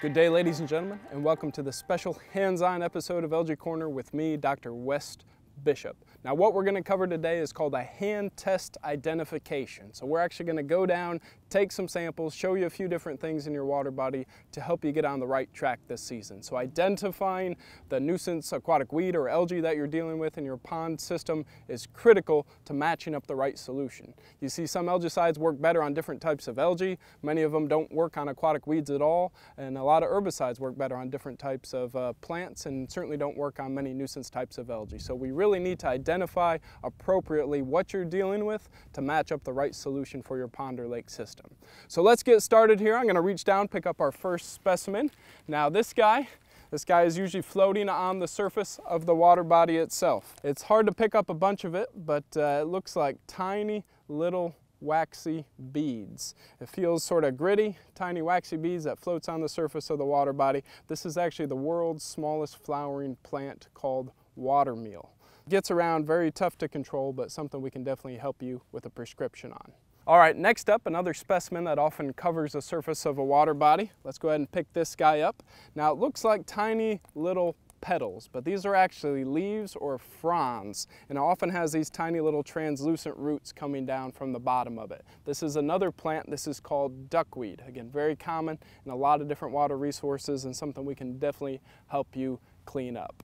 Good day, ladies and gentlemen, and welcome to the special hands-on episode of Algae Corner with me, Dr. West Bishop. Now what we're going to cover today is called a hand test identification. So we're actually going to go down, take some samples, show you a few different things in your water body to help you get on the right track this season. So identifying the nuisance aquatic weed or algae that you're dealing with in your pond system is critical to matching up the right solution. You see some algicides work better on different types of algae. Many of them don't work on aquatic weeds at all. And a lot of herbicides work better on different types of uh, plants and certainly don't work on many nuisance types of algae. So we really need to identify appropriately what you're dealing with to match up the right solution for your pond or lake system. So let's get started here. I'm going to reach down, pick up our first specimen. Now this guy, this guy is usually floating on the surface of the water body itself. It's hard to pick up a bunch of it, but uh, it looks like tiny little waxy beads. It feels sort of gritty, tiny waxy beads that floats on the surface of the water body. This is actually the world's smallest flowering plant called water meal. Gets around, very tough to control, but something we can definitely help you with a prescription on. All right, next up, another specimen that often covers the surface of a water body. Let's go ahead and pick this guy up. Now it looks like tiny little petals, but these are actually leaves or fronds, and it often has these tiny little translucent roots coming down from the bottom of it. This is another plant, this is called duckweed. Again, very common in a lot of different water resources and something we can definitely help you clean up.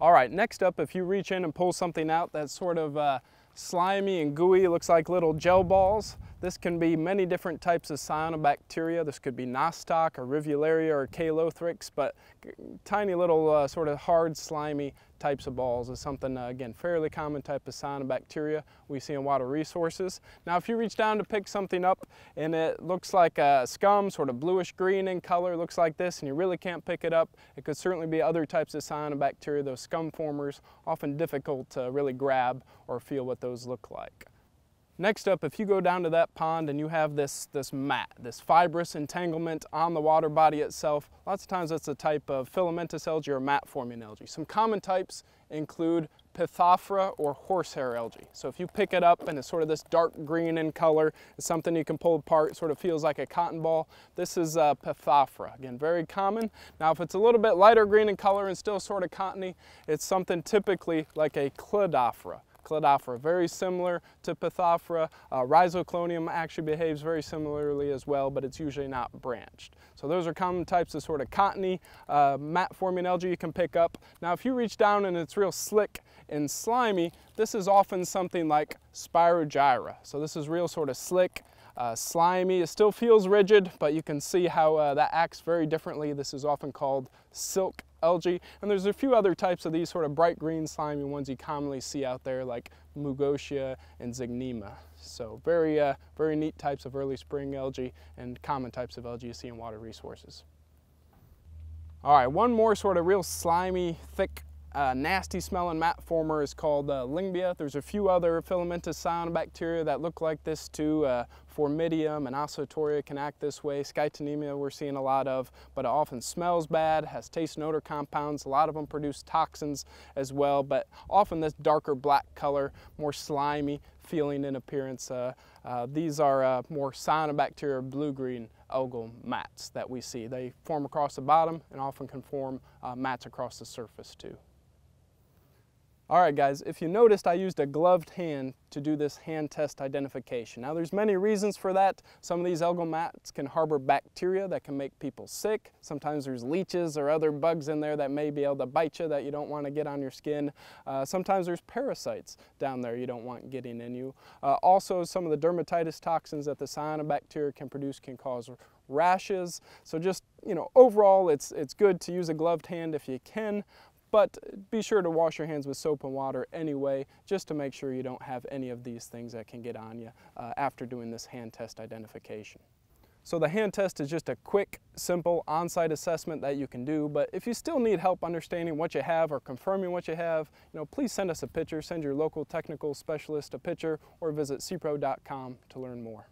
All right, next up, if you reach in and pull something out that's sort of uh, slimy and gooey, looks like little gel balls, this can be many different types of cyanobacteria. This could be nostoc or rivularia or Calothrix, but tiny little uh, sort of hard, slimy types of balls is something, uh, again, fairly common type of cyanobacteria we see in water resources. Now, if you reach down to pick something up and it looks like a scum, sort of bluish green in color, looks like this, and you really can't pick it up, it could certainly be other types of cyanobacteria, those scum formers, often difficult to really grab or feel what those look like. Next up, if you go down to that pond and you have this, this mat, this fibrous entanglement on the water body itself, lots of times that's a type of filamentous algae or mat forming algae. Some common types include Pithophora or horsehair algae. So if you pick it up and it's sort of this dark green in color, it's something you can pull apart, sort of feels like a cotton ball. This is uh, Pithophora, again, very common. Now if it's a little bit lighter green in color and still sort of cottony, it's something typically like a Cladophora. Cladophora, very similar to Pithophora. Uh, Rhizoclonium actually behaves very similarly as well, but it's usually not branched. So those are common types of sort of cottony uh, mat forming algae you can pick up. Now if you reach down and it's real slick and slimy, this is often something like Spirogyra. So this is real sort of slick, uh, slimy. It still feels rigid, but you can see how uh, that acts very differently. This is often called silk algae. And there's a few other types of these sort of bright green slimy ones you commonly see out there like Mougeotia and Zygnema. So very, uh, very neat types of early spring algae and common types of algae you see in water resources. All right, one more sort of real slimy, thick uh, nasty smelling mat former is called uh, Lyngbya. There's a few other filamentous cyanobacteria that look like this too. Uh, Phormidium and Oscillatoria can act this way. Scytonemia we're seeing a lot of, but it often smells bad, has taste and odor compounds. A lot of them produce toxins as well, but often this darker black color, more slimy feeling in appearance. Uh, uh, these are uh, more cyanobacteria blue-green algal mats that we see. They form across the bottom and often can form uh, mats across the surface too. All right guys, if you noticed I used a gloved hand to do this hand test identification. Now there's many reasons for that. Some of these algal mats can harbor bacteria that can make people sick. Sometimes there's leeches or other bugs in there that may be able to bite you that you don't want to get on your skin. Uh, sometimes there's parasites down there you don't want getting in you. Uh, also some of the dermatitis toxins that the cyanobacteria can produce can cause rashes. So just, you know, overall it's, it's good to use a gloved hand if you can, but be sure to wash your hands with soap and water anyway, just to make sure you don't have any of these things that can get on you uh, after doing this hand test identification. So the hand test is just a quick, simple on-site assessment that you can do, but if you still need help understanding what you have or confirming what you have, you know, please send us a picture, send your local technical specialist a picture, or visit sepro.com to learn more.